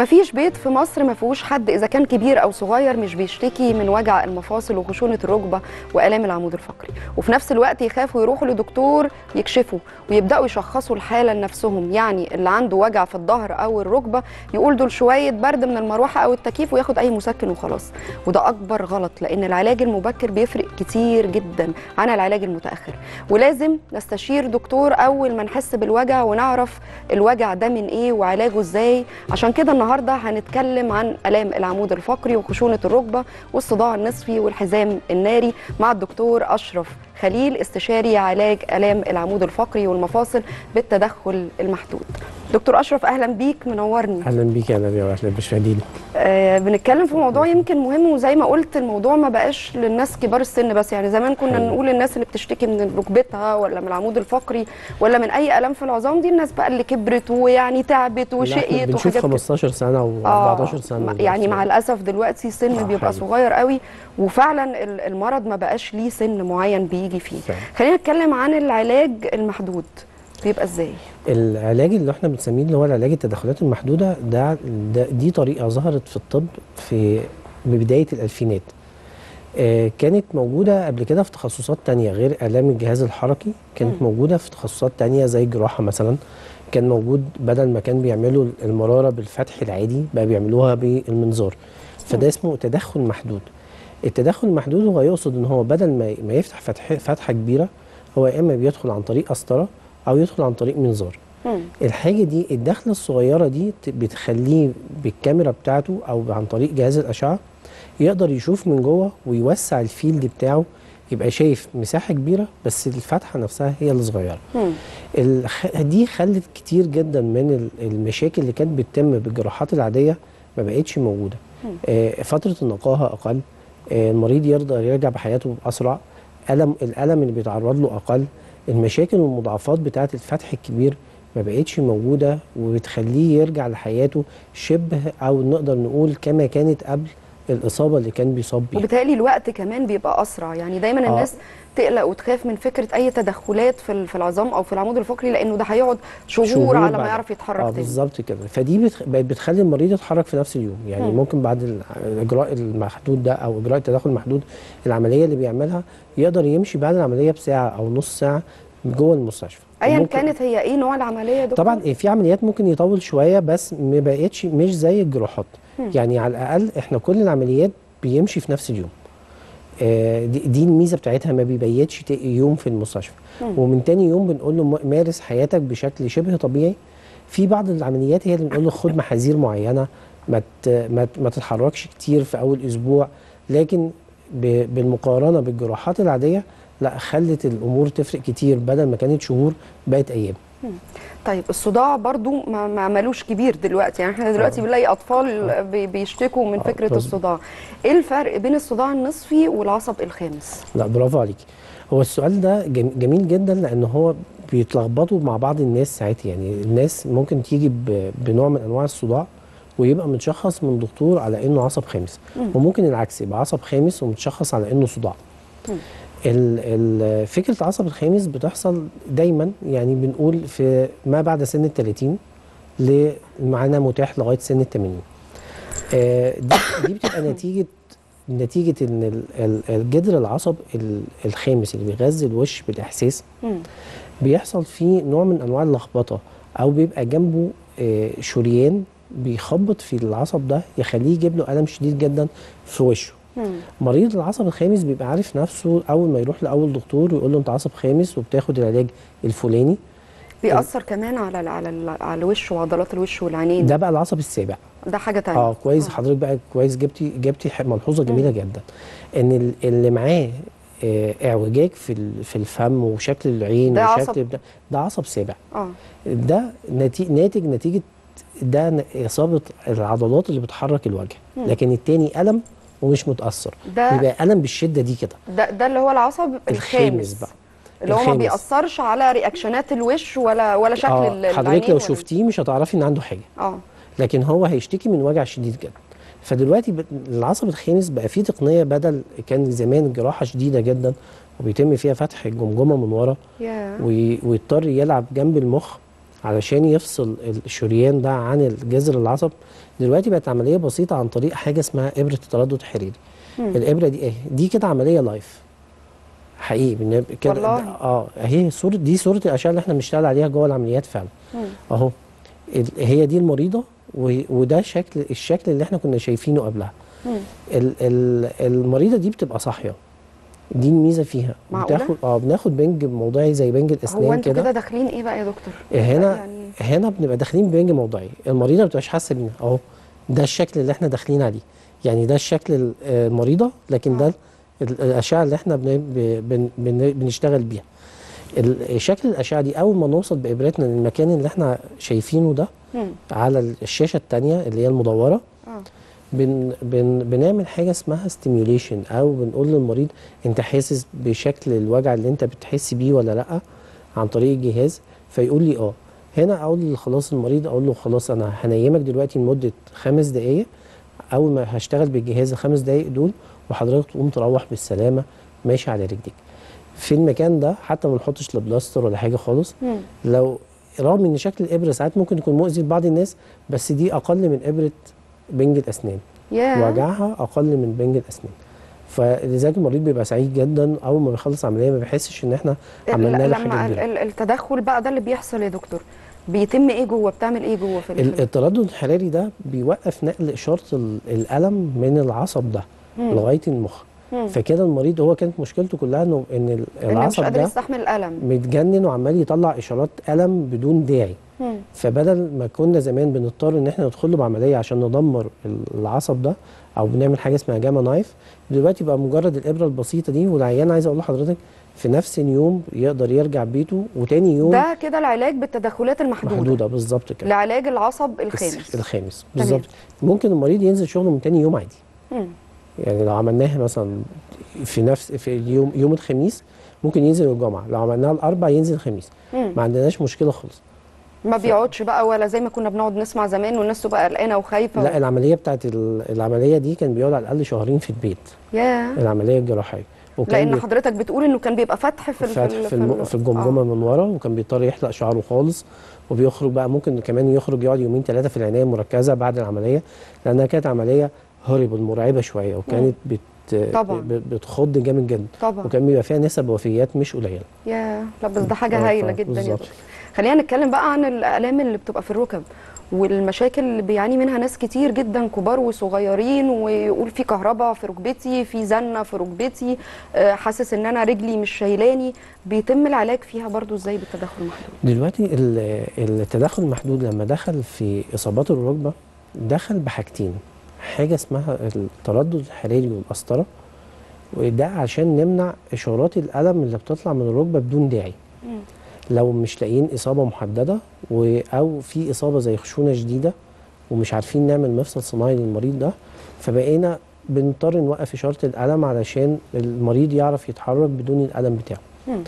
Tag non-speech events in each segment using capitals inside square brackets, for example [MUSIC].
مفيش بيت في مصر ما فيهوش حد إذا كان كبير أو صغير مش بيشتكي من وجع المفاصل وخشونة الركبة وآلام العمود الفقري. وفي نفس الوقت يخافوا يروحوا لدكتور يكشفوا ويبدأوا يشخصوا الحالة لنفسهم يعني اللي عنده وجع في الظهر أو الركبة يقول دول شوية برد من المروحة أو التكييف وياخد أي مسكن وخلاص. وده أكبر غلط لأن العلاج المبكر بيفرق كتير جدا عن العلاج المتأخر. ولازم نستشير دكتور أول ما نحس بالوجع ونعرف الوجع ده من إيه وعلاجه إزاي. عشان كده النهارده هنتكلم عن آلام العمود الفقري وخشونة الركبة والصداع النصفي والحزام الناري مع الدكتور أشرف خليل استشاري علاج آلام العمود الفقري والمفاصل بالتدخل المحدود. دكتور أشرف أهلا بيك منورني أهلا بيك يا نبيل واهلا بمشاهدينا آه بنتكلم في موضوع يمكن مهم وزي ما قلت الموضوع ما بقاش للناس كبار السن بس يعني زمان كنا حلو. نقول الناس اللي بتشتكي من ركبتها ولا من العمود الفقري ولا من أي الام في العظام دي الناس بقى اللي كبرت ويعني تعبت وشقيت بنشوف وحاجات كده. 15 سنة آه، و14 سنة ما- دلوقتي. يعني مع الأسف دلوقتي سن آه، بيبقى حقيقي. صغير قوي وفعلا ال- المرض ما بقاش ليه سن معين بيجي فيه. خلينا نتكلم عن العلاج المحدود بيبقى إزاي؟ العلاج اللي إحنا بنسميه اللي هو العلاج التدخلات المحدودة ده, ده دي طريقة ظهرت في الطب في ببدايه الألفينات. آه كانت موجودة قبل كده في تخصصات تانية غير الام الجهاز الحركي كانت مم. موجودة في تخصصات تانية زي الجراحه مثلا. كان موجود بدل ما كان بيعملوا المرارة بالفتح العادي بقى بيعملوها بالمنظار. فده اسمه تدخل محدود. التدخل المحدود هو يقصد إن هو بدل ما ما يفتح فتح فتحة كبيرة هو يا إما بيدخل عن طريق قسطره أو يدخل عن طريق منظار. الحاجة دي الدخلة الصغيرة دي بتخليه بالكاميرا بتاعته أو عن طريق جهاز الأشعة يقدر يشوف من جوه ويوسع الفيلد بتاعه يبقى شايف مساحة كبيرة بس الفتحة نفسها هي اللي صغيرة. الخ- دي خلت كتير جدا من ال- المشاكل اللي كانت بتتم بالجراحات العادية ما بقتش موجودة. آه، فترة النقاهة أقل آه، المريض يقدر يرجع بحياته اسرع الم الألم اللي بيتعرض له أقل المشاكل والمضاعفات بتاعة الفتح الكبير ما بقتش موجودة وبتخليه يرجع لحياته شبه أو نقدر نقول كما كانت قبل الإصابة اللي كان بيصاب بيها وبالتالي الوقت كمان بيبقى أسرع يعني دايما آه. الناس تقلق وتخاف من فكرة أي تدخلات في في العظام أو في العمود الفقري لأنه ده هيقعد شهور, شهور على ما يعرف يتحرك آه تاني بالظبط كده فدي. بقت بتخلي المريض يتحرك في نفس اليوم يعني مم. ممكن بعد ال- الاجراء المحدود ده أو إجراء التدخل المحدود العملية اللي بيعملها يقدر يمشي بعد العملية بساعة أو نص ساعة جوه المستشفى ايا كانت هي إيه نوع العملية دكتور؟ طبعا في عمليات ممكن يطول شوية بس ما بقتش مش زي الجراحات. يعني على الأقل إحنا كل العمليات بيمشي في نفس اليوم. آه، دي, الميزة بتاعتها ما بيبيتش يوم في المستشفى. مم. ومن تاني يوم بنقول له مارس حياتك بشكل شبه طبيعي. في بعض العمليات هي اللي بنقول له خد محاذير معينة ما ما تتحركش كتير في أول أسبوع. لكن بالمقارنة بالجراحات العادية لا خلت الأمور تفرق كتير بدل ما كانت شهور بقت أيام. طيب الصداع برضو ما ما ملوش كبير دلوقتي. يعني إحنا دلوقتي آه. بنلاقي أطفال بي- بيشتكوا من آه، فكرة. الصداع. إيه الفرق بين الصداع النصفي والعصب الخامس؟ لا برافو عليكي. هو السؤال ده جم- جميل جدا لأن هو بيتلخبطوا مع بعض الناس ساعات. يعني الناس ممكن تيجي بنوع من أنواع الصداع ويبقى متشخص من دكتور على إنه عصب خامس. مم. وممكن العكس يبقى عصب خامس ومتشخص على إنه صداع. فكرة العصب الخامس بتحصل دايما يعني بنقول في ما بعد سن ال 30 ل- معانا متاح لغاية سن ال 80 آه، دي دي بتبقى نتيجة نتيجة إن ال- ال- الجدر العصب ال- الخامس اللي بيغذي الوش بالإحساس. بيحصل فيه نوع من أنواع اللخبطة أو بيبقى جنبه آه، شريان بيخبط في العصب ده يخليه يجيب له ألم شديد جدا في وشه. مريض العصب الخامس بيبقى عارف نفسه أول ما يروح لأول دكتور ويقول له أنت عصب خامس وبتاخد العلاج الفلاني. بيأثر كمان على ال على ال على الوش وعضلات الوش والعينين. ده بقى العصب السابع. ده حاجة تانية. آه كويس. آه. حضرتك بقى كويس. جبتي جبتي ملحوظة جميلة جدا. إن ال- اللي معاه آه، اعوجاج في في الفم وشكل العين ده وشكل عصب. ده, ده عصب سابع. آه. ده نتي... ناتج نتيجة ده إصابة العضلات اللي بتحرك الوجه. لكن التاني ألم ومش متأثر. ده يبقى الم بالشدة دي كده. ده ده اللي هو العصب الخامس بقى. اللي هو ما الخامس. بيأثرش على reaction ات الوش ولا ولا شكل آه ال- حضرتك العينين لو شفتيه مش هتعرفي إن عنده حاجة. آه. لكن هو هيشتكي من وجع شديد جدا. فدلوقتي العصب الخامس بقى فيه تقنية بدل كان زمان جراحة شديدة جدا وبيتم فيها فتح الجمجمة من ورا وي- ويضطر يلعب جنب المخ علشان يفصل الشريان ده عن الجذر العصب. دلوقتي بقت عملية بسيطة عن طريق حاجة اسمها إبرة التردد الحراري. الإبرة دي إيه؟ دي كده عملية لايف حقيقي كده والله. آه اهي صوره دي صورة الأشعة اللي إحنا بنشتغل عليها جوه العمليات فعلا. أهو. هي دي المريضة وده شكل الشكل اللي إحنا كنا شايفينه قبلها. ال- ال- المريضة دي بتبقى صاحية. دي الميزة فيها. معقولة؟ بتاخد آه بناخد بنج موضعي زي بنج هو الاسنان أنتوا كده. كده داخلين إيه بقى يا دكتور؟ هنا يعني هنا بنبقى داخلين بنج موضعي. المريضة ما بتبقاش حاسة بينا. أهو ده الشكل اللي إحنا داخلين عليه. يعني ده الشكل ال- آه، المريضة لكن ده ال- الأشعة اللي إحنا بن بن بن بنشتغل بيها. شكل الأشعة دي أول ما نوصل بإبرتنا للمكان اللي إحنا شايفينه ده مم. على الشاشة الثانية اللي هي المدورة آه. بن بن بنعمل حاجة اسمها ستيميوليشن أو بنقول للمريض أنت حاسس بشكل الوجع اللي أنت بتحس بيه ولا لأ عن طريق الجهاز فيقول لي آه. هنا أقول خلاص المريض أقول له خلاص أنا هنيمك دلوقتي لمدة خمس دقائق أول ما هشتغل بالجهاز الخمس دقائق دول وحضرتك تقوم تروح بالسلامة ماشي على رجليك. في المكان ده حتى ما نحطش لا بلاستر ولا حاجة خالص. مم. لو رغم إن شكل الإبرة ساعات ممكن يكون مؤذي لبعض الناس بس دي أقل من إبرة بنج الأسنان. يا وجعها أقل من بنج الأسنان. فلذلك المريض بيبقى سعيد جدا أول ما بيخلص عملية ما بيحسش إن إحنا عملنا له حاجة كبيرة. ال- التدخل بقى ده اللي بيحصل يا دكتور. بيتم إيه جوه؟ بتعمل إيه جوه في ال- ال- التردد الحراري ده بيوقف نقل إشارة ال- الألم من العصب ده. لغاية المخ. مم. فكده المريض هو كانت مشكلته كلها إنه إن ال- انه مش العصب قادر ده يستحمل الألم متجنن وعمال يطلع إشارات ألم بدون داعي مم. فبدل ما كنا زمان بنضطر إن إحنا ندخل له بعملية عشان ندمر ال- العصب ده أو بنعمل حاجة اسمها جاما نايف دلوقتي بقى مجرد الإبرة البسيطة دي والعيان عايز أقول لحضرتك في نفس اليوم يقدر يرجع بيته وتاني يوم ده كده العلاج بالتدخلات المحدودة محدودة بالظبط كده لعلاج العصب الخامس الخامس. بالظبط ممكن المريض ينزل شغله من تاني يوم عادي مم. يعني لو عملناها مثلا في نفس في اليوم يوم الخميس ممكن ينزل الجمعة لو عملناها الأربع ينزل الخميس. ما عندناش مشكلة خالص. ما بيقعدش بقى ولا زي ما كنا بنقعد نسمع زمان والناس تبقى قلقانة وخايفة لا العملية بتاعت ال- العملية دي كان بيقعد على الأقل شهرين في البيت. يا العملية الجراحية. وكان لأن بي- حضرتك بتقول إنه كان بيبقى فتح في فتح في, الم... في الجمجمة آه. من ورا وكان بيضطر يحلق شعره خالص. وبيخرج بقى ممكن كمان يخرج يقعد يومين ثلاثة في العناية المركزة بعد العملية لأنها كانت عملية هوريبل مرعبة شوية وكانت بت... طبعا. بتخض جامد جدا. طبعا. وكان بيبقى فيها نسب وفيات مش قليلة. يا لا بس ده حاجة آه، هايلة جدا بالظبط. خلينا نتكلم بقى عن الآلام اللي بتبقى في الركب والمشاكل اللي بيعاني منها ناس كتير جدا كبار وصغيرين ويقول في كهرباء في ركبتي في زنة في ركبتي آه، حاسس إن أنا رجلي مش شايلاني. بيتم العلاج فيها برضو إزاي بالتدخل المحدود؟ دلوقتي ال- التدخل المحدود لما دخل في إصابات الركبة دخل بحاجتين. حاجة اسمها التردد الحراري والقسطره وده عشان نمنع إشارات الألم اللي بتطلع من الركبة بدون داعي. لو مش لاقيين إصابة محددة و أو في إصابة زي خشونة شديدة ومش عارفين نعمل مفصل صناعي للمريض ده فبقينا بنضطر نوقف إشارة الألم علشان المريض يعرف يتحرك بدون الألم بتاعه. مم.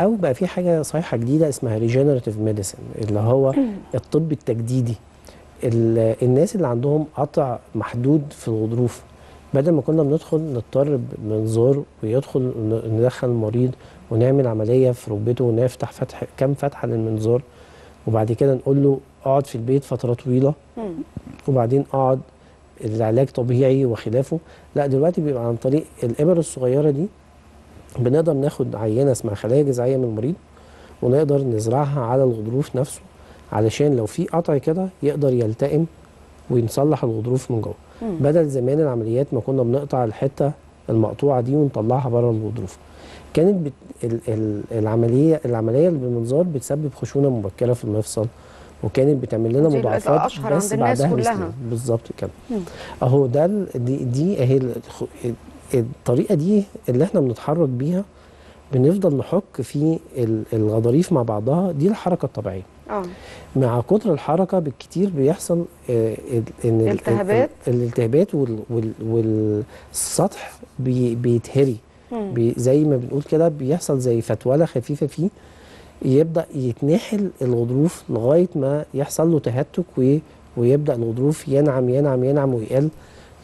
أو بقى في حاجة صيحه جديدة اسمها regenerative medicine اللي هو الطب التجديدي. ال- الناس اللي عندهم قطع محدود في الغضروف بدل ما كنا بندخل نضطر بمنظار ويدخل ندخل المريض ونعمل عملية في ركبته ونفتح فتح كام فتحة للمنظار وبعد كده نقول له اقعد في البيت فترة طويلة. وبعدين اقعد العلاج طبيعي وخلافه لا دلوقتي بيبقى عن طريق الإبر الصغيرة دي بنقدر ناخد عينة اسمها خلايا جذعية من المريض ونقدر نزرعها على الغضروف نفسه علشان لو في قطع كده يقدر يلتئم ونصلح الغضروف من جوه. بدل زمان العمليات ما كنا بنقطع الحتة المقطوعة دي ونطلعها بره الغضروف كانت بت... ال... ال... العملية العملية اللي بالمنظار بتسبب خشونة مبكرة في المفصل وكانت بتعمل لنا مضاعفات بس عند الناس بعدها كلها. بالظبط كده. أهو ده ال- دي دي أهي الطريقة دي اللي إحنا بنتحرك بيها بنفضل نحك في ال- الغضاريف مع بعضها دي الحركة الطبيعية آه مع كتر الحركة بالكتير بيحصل آه، إن ال- التهابات؟ ال- الالتهابات وال- والسطح بي بيتهري. بي زي ما بنقول كده بيحصل زي فتولة خفيفة فيه يبدأ يتنحل الغضروف لغاية ما يحصل له تهتك ويبدأ الغضروف ينعم ينعم ينعم ويقل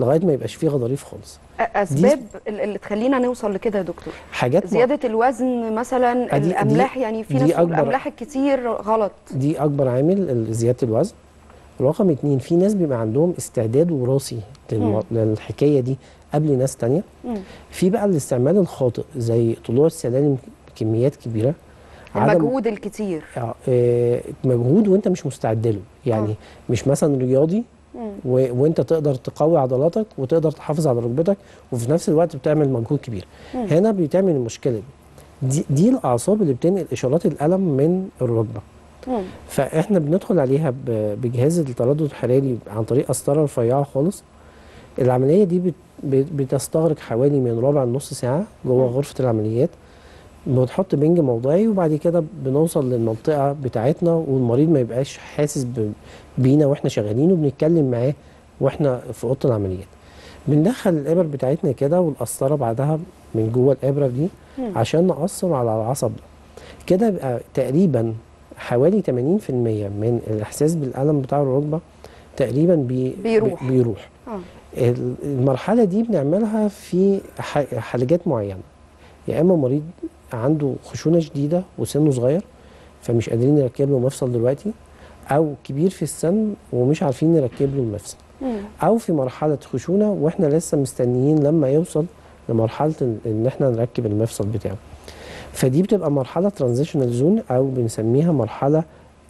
لغاية ما يبقاش فيه غضاريف خالص. أسباب ال- اللي تخلينا نوصل لكده يا دكتور. حاجات زيادة الوزن مثلا أدي- دي- الأملاح يعني في دي ناس الأملاح الكتير غلط. دي أكبر عامل زيادة الوزن. رقم اتنين في ناس بيبقى عندهم استعداد وراثي للحكاية دي قبل ناس تانية. مم. في بقى الاستعمال الخاطئ زي طلوع السلالم بكميات كبيرة المجهود الكتير. آه، آه، مجهود وانت مش مستعد له. يعني آه. مش مثلا رياضي مم. وانت تقدر تقوي عضلاتك وتقدر تحافظ على ركبتك وفي نفس الوقت بتعمل مجهود كبير مم. هنا بتعمل المشكلة دي دي, دي الأعصاب اللي بتنقل إشارات الألم من الركبة مم. فإحنا بندخل عليها ب... بجهاز التردد الحراري عن طريق قسطره رفيعة خالص العملية دي بت... بت- بتستغرق حوالي من ربع لنص ساعة جوه مم. غرفة العمليات بنحط بنج موضعي وبعد كده بنوصل للمنطقة بتاعتنا والمريض ما يبقاش حاسس. بينا وإحنا شغالين وبنتكلم معاه وإحنا في أوضة العمليات بندخل الإبر بتاعتنا كده والقسطرة بعدها من جوه الإبرة دي مم. عشان نقصر على العصب ده كده يبقى تقريبا حوالي 80% من الإحساس بالألم بتاع الركبة تقريبا بي بيروح. بي- بيروح ال- المرحلة دي بنعملها في ح- حالجات معينة يا إما مريض عنده خشونة شديدة وسنه صغير فمش قادرين نركب له مفصل دلوقتي أو كبير في السن ومش عارفين نركب له المفصل. أو في مرحلة خشونة وإحنا لسه مستنيين لما يوصل لمرحلة إن- إحنا نركب المفصل بتاعه. فدي بتبقى مرحلة transitional zone أو بنسميها مرحلة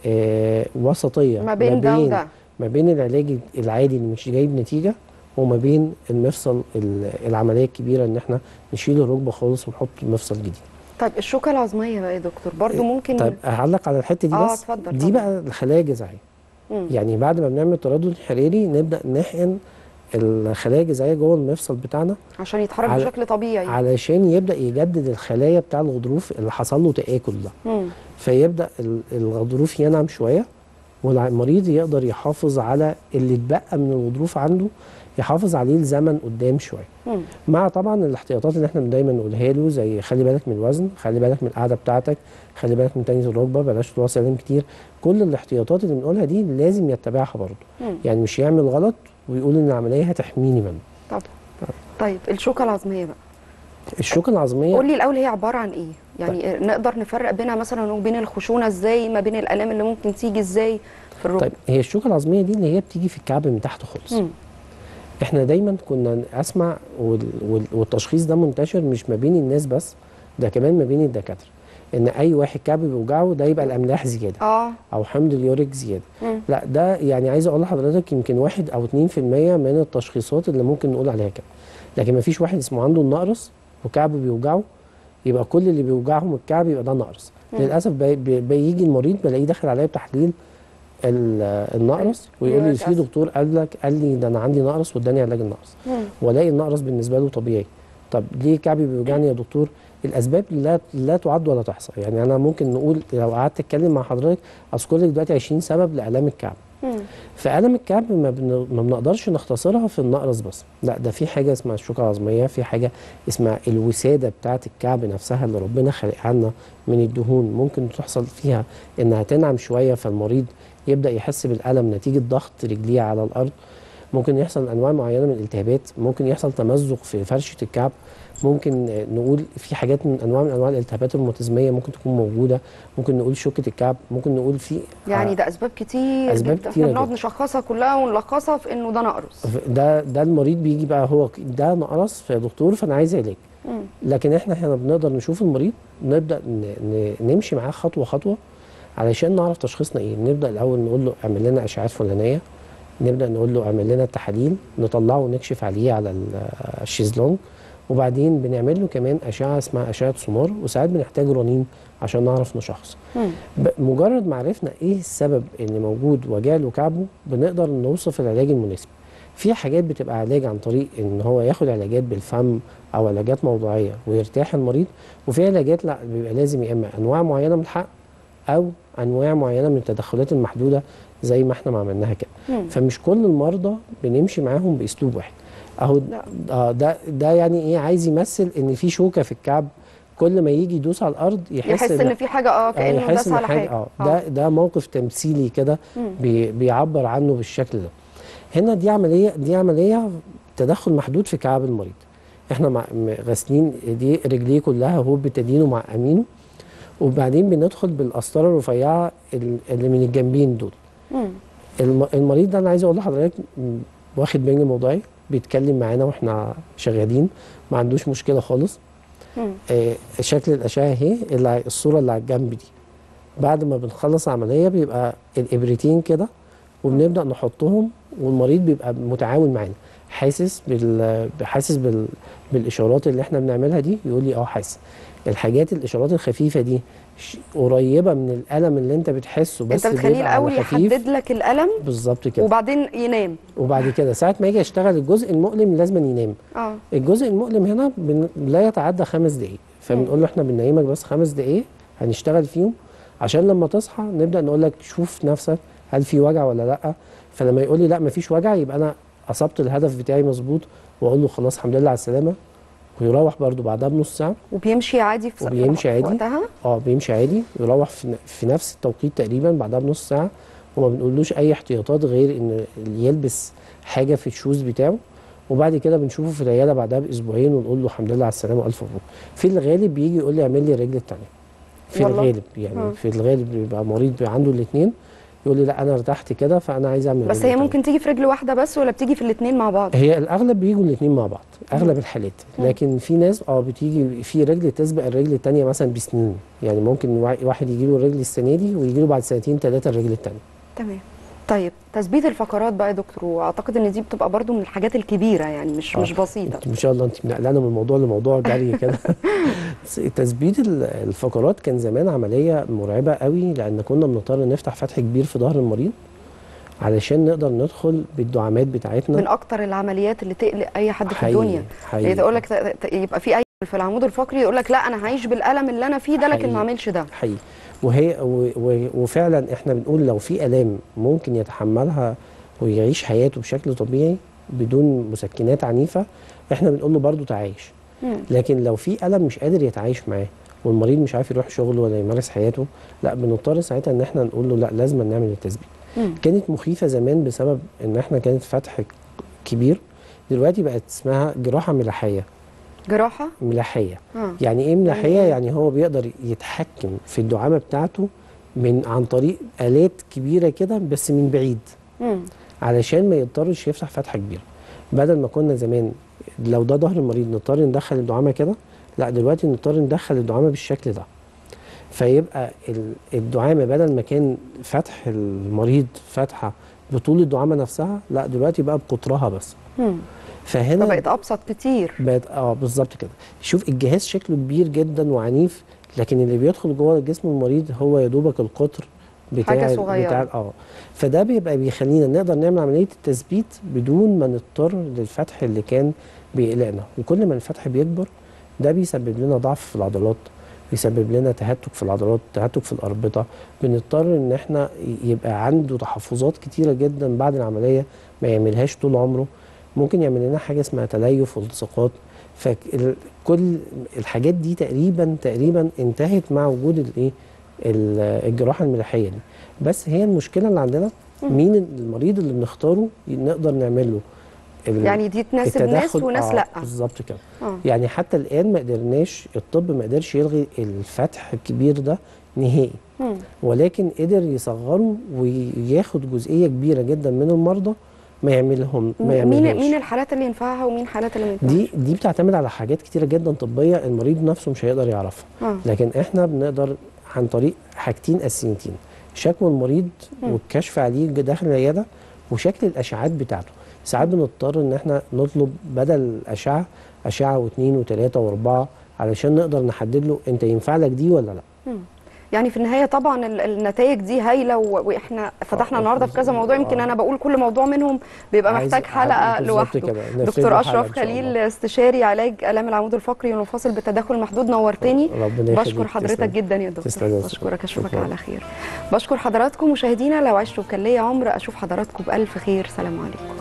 آه وسطية. ما بين ده وده ما بين العلاج العادي اللي مش جايب نتيجة وما بين المفصل ال- العملية الكبيرة إن إحنا نشيل الركبة خالص ونحط مفصل جديد. طيب الشوكة العظمية بقى يا دكتور برضو ممكن طيب هعلق على الحتة دي آه، بس اتفضل، دي اتفضل. بقى الخلايا الجذعية. يعني بعد ما بنعمل تردد حراري نبدأ نحقن الخلايا الجذعية جوه المفصل بتاعنا عشان يتحرك على- بشكل طبيعي علشان يبدأ يجدد الخلايا بتاع الغضروف اللي حصل له تآكل ده مم. فيبدأ ال- الغضروف ينعم شوية والمريض يقدر يحافظ على اللي اتبقى من الغضروف عنده يحافظ عليه لزمن قدام شوية. مع طبعا الاحتياطات اللي إحنا دايما نقولها له زي خلي بالك من الوزن خلي بالك من القعدة بتاعتك خلي بالك من تنية الركبة بلاش طلوع سلالم كتير. كل الاحتياطات اللي بنقولها دي لازم يتبعها برضه. يعني مش يعمل غلط ويقول إن العملية هتحميني منه. طب طيب الشوكة العظمية بقى. الشوكة العظمية قول لي الأول هي عبارة عن إيه؟ يعني نقدر نفرق بينها مثلا وبين الخشونة إزاي؟ ما بين الألام اللي ممكن تيجي إزاي في الركبة؟ طيب هي الشوكة العظمية دي اللي هي بتيجي في الكعب من تحت خالص. إحنا دايما كنا أسمع وال- وال- والتشخيص ده منتشر مش ما بين الناس بس ده كمان ما بين الدكاترة. إن أي واحد كعب بيوجعه ده يبقى الأملاح زيادة آه. أو حمض اليوريك زيادة. مم. لا ده يعني عايز أقول لحضرتك يمكن واحد أو 2% من التشخيصات اللي ممكن نقول عليها كده. لكن ما فيش واحد اسمه عنده النقرس وكعب بيوجعه يبقى كل اللي بيوجعهم الكعب يبقى ده نقرس. للأسف بي- بي- بيجي المريض بلاقيه داخل عليا بتحليل النقرس ويقول لي في. دكتور قال لك قال لي ده أنا عندي نقرس واداني علاج النقرس. والاقي النقرس بالنسبة له طبيعي. طب ليه كعبي بيوجعني يا دكتور؟ الأسباب لا لا تعد ولا تحصى. يعني أنا ممكن نقول لو قعدت أتكلم مع حضرتك اذكر لك دلوقتي 20 سبب لألام الكعب مم. فالم الكعب ما, بن... ما بنقدرش نختصرها في النقرس بس. لا ده في حاجة اسمها الشوكه العظمية في حاجة اسمها الوسادة بتاعه الكعب نفسها اللي ربنا خلقها لنا من الدهون. ممكن تحصل فيها إنها تنعم شوية فالمريض يبدأ يحس بالألم نتيجة ضغط رجليه على الأرض. ممكن يحصل أنواع معينة من الالتهابات. ممكن يحصل تمزق في فرشة الكعب. ممكن آه، نقول في حاجات من أنواع من أنواع الالتهابات الروماتيزميه ممكن تكون موجودة. ممكن نقول شوكة الكعب ممكن نقول في يعني ده أسباب كتير أسباب جدا. كتيرة إحنا بنقعد. نشخصها كلها ونلخصها في إنه ده نقرس. ده ده المريض بيجي بقى هو ده نقرس فيا دكتور فأنا عايز علاج. لكن إحنا هنا بنقدر نشوف المريض نبدأ نمشي معاه خطوة خطوة علشان نعرف تشخيصنا إيه. نبدأ الأول نقول له اعمل لنا أشعاعات فلانية نبدأ نقول له اعمل لنا التحاليل نطلعه ونكشف عليه على ال- الشيزلونج. وبعدين بنعمل له كمان أشعة اسمها أشعة سونار وساعات بنحتاج رنين عشان نعرف نشخص مجرد ما عرفنا إيه السبب اللي موجود وجع له كعبه بنقدر نوصف العلاج المناسب. في حاجات بتبقى علاج عن طريق إن هو ياخد علاجات بالفم أو علاجات موضوعية ويرتاح المريض وفي علاجات لأ بيبقى لازم يا إما أنواع معينة من الحق أو أنواع معينة من التدخلات المحدودة زي ما إحنا ما عملناها كده. فمش كل المرضى بنمشي معاهم بأسلوب واحد. أهو. آه ده ده يعني إيه؟ عايز يمثل إن في شوكة في الكعب. كل ما يجي يدوس على الأرض يحس, يحس إن في حاجة آه آه، كانه يحس داس على حاجة. آه ده ده موقف تمثيلي كده. بي بيعبر عنه بالشكل ده. هنا دي عمليه دي عملية التدخل محدود في كعب المريض. إحنا غاسلين ايديه رجليه كلها هو بتدينه مع أمينه. وبعدين بندخل بالقسطرة الرفيعة ال- اللي من الجنبين دول. مم. الم- المريض ده أنا عايز أقول لحضرتك واخد بنج موضعي بيتكلم معانا وإحنا شغالين ما عندوش مشكلة خالص. آه شكل الأشعة اهي اللي الصورة اللي على الجنب دي. بعد ما بنخلص عملية بيبقى الإبرتين كده وبنبدأ نحطهم والمريض بيبقى متعاون معانا. حاسس بال حاسس بال... بالإشارات اللي إحنا بنعملها دي يقول لي آه حاسس. الحاجات الإشارات الخفيفة دي قريبة من الألم اللي أنت بتحسه بس أنت بتخليه الأول. يحدد لك الألم بالظبط كده. وبعدين ينام. وبعد كده ساعة ما يجي يشتغل الجزء المؤلم لازم ينام. آه. الجزء المؤلم هنا بن... لا يتعدى خمس دقائق فبنقول له إحنا بننيمك بس خمس دقائق هنشتغل فيهم. عشان لما تصحى نبدأ نقول لك شوف نفسك هل في وجع ولا لأ؟ فلما يقول لي لأ مفيش وجع يبقى أنا أصبت الهدف بتاعي مظبوط وأقول له خلاص الحمد لله على السلامة. ويروح برده بعدها بنص ساعة. وبيمشي عادي في وبيمشي عادي. وقتها؟ آه بيمشي عادي. يروح في, نفس التوقيت تقريبا بعدها بنص ساعة. وما بنقولوش أي احتياطات غير إن يلبس حاجة في الشوز بتاعه. وبعد كده بنشوفه في العيادة بعدها بأسبوعين ونقول له الحمد لله على السلامة وألف مبروك. في الغالب بيجي يقول لي اعمل لي الرجل الثانية في والله؟ الغالب يعني آه. في الغالب بيبقى مريض بيبقى عنده الاثنين يقول لي لا أنا ارتحت كده فأنا عايز أعمل بس هي. ممكن تيجي في رجل واحدة بس ولا بتيجي في الاثنين مع بعض؟ هي الأغلب بيجوا الاثنين مع بعض أغلب الحالات. لكن في ناس آه بتيجي في رجل تسبق الرجل الثانية مثلا بسنين. يعني ممكن وا- واحد يجي له الرجل السنة دي ويجي له بعد سنتين ثلاثة الرجل الثانية تمام. طيب تثبيت الفقرات بقى يا دكتور واعتقد إن دي بتبقى برضو من الحاجات الكبيرة يعني مش آه. مش بسيطة ما شاء الله انت نقلانه من موضوع لموضوع جري [LAUGHS] كده تثبيت ال- الفقرات كان زمان عملية مرعبة قوي لأن كنا بنضطر نفتح فتح كبير في ظهر المريض علشان نقدر ندخل بالدعامات بتاعتنا من أكتر العمليات اللي تقلق أي حد في حقيقي- الدنيا حقيقي. تقول لك يبقى في أي في العمود الفقري يقول لك لا أنا هعيش بالألم اللي أنا فيه ده لكن. ما اعملش ده حقيقي وهي وفعلا إحنا بنقول لو في آلام ممكن يتحملها ويعيش حياته بشكل طبيعي بدون مسكنات عنيفة إحنا بنقول له برضه تعايش. لكن لو في الم مش قادر يتعايش معاه والمريض مش عارف يروح شغله ولا يمارس حياته لا بنضطر ساعتها إن إحنا نقول له لا لازم نعمل التثبيت. كانت مخيفة زمان بسبب إن إحنا كانت فتح كبير دلوقتي بقت اسمها جراحة ملاحيه جراحة؟ ملاحية. آه. يعني إيه ملاحية؟ يعني هو بيقدر يتحكم في الدعامة بتاعته من عن طريق آلات كبيرة كده بس من بعيد. مم. علشان ما يضطرش يفتح فتحة كبيرة. بدل ما كنا زمان لو ده ظهر المريض نضطر ندخل الدعامة كده لا دلوقتي نضطر ندخل الدعامة بالشكل ده. فيبقى ال- الدعامة بدل ما كان فتح المريض فتحة بطول الدعامة نفسها لا دلوقتي بقى بقطرها بس. مم. فهنا فبقت أبسط كتير. بقت آه بالظبط كده. شوف الجهاز شكله كبير جدا وعنيف لكن اللي بيدخل جوه جسم المريض هو يا دوبك القطر بتاع حاجة صغيرة. بتاع آه. فده بيبقى بيخلينا نقدر نعمل عملية التثبيت بدون ما نضطر للفتح اللي كان بيقلقنا. وكل ما الفتح بيكبر ده بيسبب لنا ضعف في العضلات بيسبب لنا تهتك في العضلات تهتك في الأربطة. بنضطر إن إحنا يبقى عنده تحفظات كتيرة جدا بعد العملية ما يعملهاش طول عمره. ممكن يعمل لنا حاجة اسمها تليف والتصاقات. فكل الحاجات دي تقريبا تقريبا انتهت مع وجود الايه؟ ال- الجراحة الملاحية دي. بس هي المشكلة اللي عندنا مين المريض اللي بنختاره نقدر نعمل له يعني دي تناسب ناس وناس آه لأ. بالظبط كده. آه. يعني حتى الآن ما قدرناش الطب ما قدرش يلغي الفتح الكبير ده نهائي. ولكن قدر يصغره وياخد جزئية كبيرة جدا من المرضى ما يعملهم ما مين يعملهاش مين الحالات اللي ينفعها ومين الحالات اللي ما دي دي بتعتمد على حاجات كتيرة جدا طبية المريض نفسه مش هيقدر يعرفها. آه. لكن إحنا بنقدر عن طريق حاجتين أساسيتين شكوى المريض مم. والكشف عليه داخل العيادة وشكل الأشعاعات بتاعته. ساعات بنضطر إن إحنا نطلب بدل الاشعه أشعة واثنين وثلاثه وأربعة علشان نقدر نحدد له أنت ينفع لك دي ولا لأ. مم. يعني في النهاية طبعا ال- النتائج دي هايلة وإحنا فتحنا آه، النهارده في كذا موضوع يمكن آه. أنا بقول كل موضوع منهم بيبقى محتاج حلقة لوحده دكتور أشرف خليل. استشاري علاج آلام العمود الفقري والمفاصل بالتدخل المحدود نورتني. بشكر حضرتك. جدا يا دكتور بشكرك. أشوفك. على خير بشكر حضراتكم مشاهدينا لو عشتوا كان ليا عمر أشوف حضراتكم بألف خير سلام عليكم